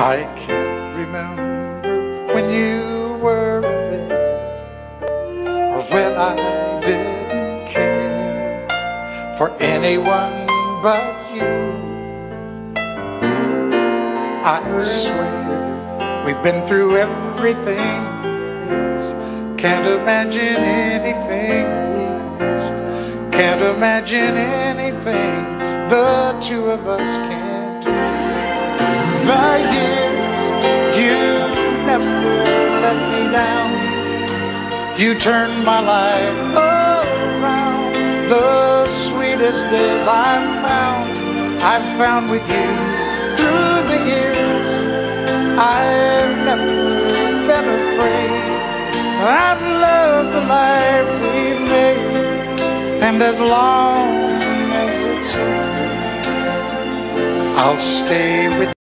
I can't remember when you were there or when I didn't care for anyone but you. I swear we've been through everything. Can't imagine anything we missed. Can't imagine anything the two of us can let me down. You turned my life around. The sweetest days I've found, I've found with you through the years. I've never been afraid. I've loved the life we've made, and as long as it's okay, I'll stay with.